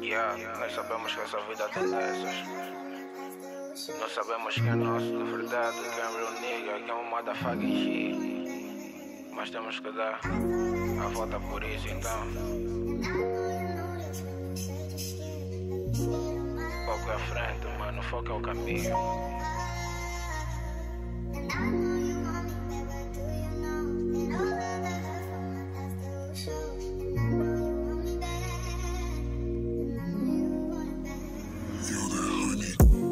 Yeah, nós sabemos que essa vida tem dessas. Nós sabemos que é nosso, de verdade, que é o nigga, que é um motherfucking shit. Mas temos que dar a volta por isso, então. Foco à frente, mano, foco é o caminho.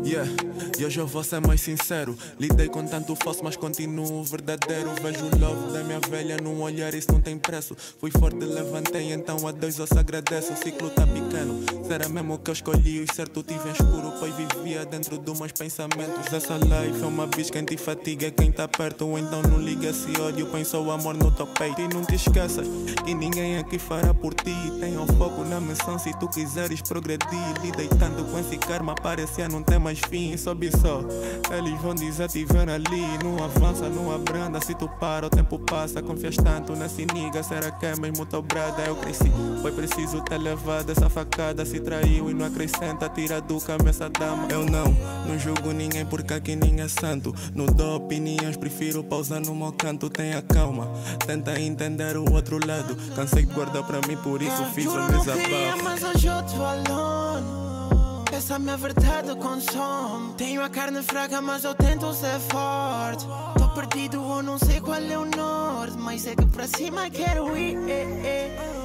Yeah, e hoje eu vou ser mais sincero. Lidei com tanto falso, mas continuo verdadeiro. Vejo o love da minha velha num olhar, isso não tem preço. Fui forte, levantei, então a Deus eu se agradeço. O ciclo tá pequeno, será mesmo que eu escolhi. O certo tive em escuro, pois vivia dentro de meus pensamentos. Essa life é uma bicha, quem te fatiga é quem tá perto. Então não liga esse ódio, pensa o amor no teu peito. E não te esqueças que ninguém aqui fará por ti. Tenha um foco na missão se tu quiseres progredir. Lidei tanto com esse karma, parecia não ter mais fim. Sobe só, eles vão desativar ali. Não avança, não abranda. Se tu para, o tempo passa. Confias tanto nesse nigga, será que é mesmo teu brada? Eu cresci, foi preciso ter levado essa facada. Se traiu e não acrescenta, tira do caminho essa dama. Eu não, não julgo ninguém porque aqui ninguém é santo. Não dou opiniões, prefiro pausar no meu canto. Tenha calma, tenta entender o outro lado. Cansei de guardar pra mim, por isso fiz Juro um desabafo. Essa minha verdade consome Tenho a carne fraca, mas eu tento ser forte Tô perdido, eu não sei qual é o norte Mas sei que pra cima quero ir eh, eh.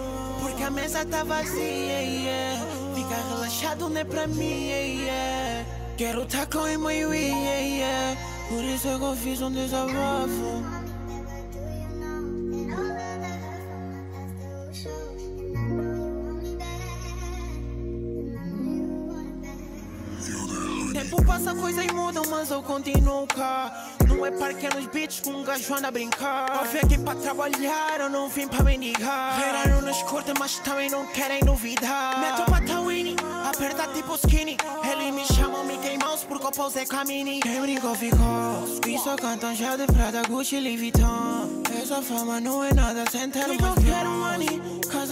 Porque a mesa tá vazia. Ficar relaxado não é pra mim. Quero tá com o meio. Por isso é que eu fiz um desabafo Tempo passa, coisas mudam, mas eu continuo cá. Não é parque nos beats com um gajo anda a brincar. Eu vim aqui pra trabalhar, eu não vim pra mendigar. Viraram nas cortes, mas também não querem duvidar. Meto pra Tawini, aperta tipo skinny. Eles me chamam Mickey Mouse porque eu pousei com a mini. Quem brincou ficou. Isso cantam já de Prada, Gucci, Louis Vuitton. Essa fama não é nada sem ter um money,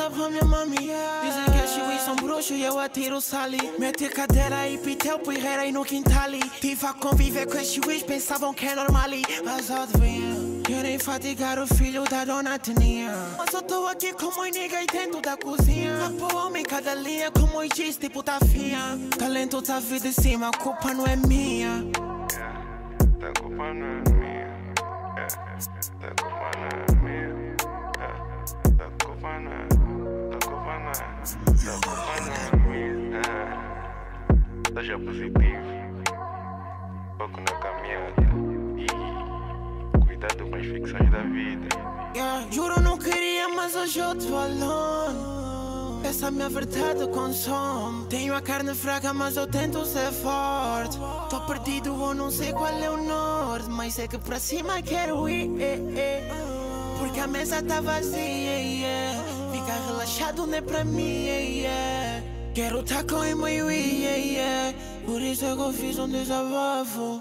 minha. Dizem que as chihuis são bruxos e eu atiro sali. Meti cadeira e pitel, pirreira no quintali. Tive a conviver com esses chihuis, pensavam que é normal. Mas adivinha, querem fatigar o filho da dona Tininha. Mas eu tô aqui como nigga e dentro da cozinha. Apo homem cada linha, como disse, tipo tá fia. Talento tá vindo de cima, a culpa não é minha. Da culpa não é minha. É, Da culpa não é minha. É, Da culpa não é. Da culpa não é. É. É. Seja positivo. Foco na caminhada. E cuidado com as ficções da vida. Yeah, juro não queria, mas hoje eu te alone. Essa minha verdade consome. Tenho a carne fraca, mas eu tento ser forte. Tô perdido, eu não sei qual é o norte. Mas sei que pra cima quero ir. eh, eh. Porque a mesa tá vazia. yeah. Ficar relaxado não é pra mim. yeah. Quero tá com meio. yeah, yeah. Por isso eu fiz um desabafo.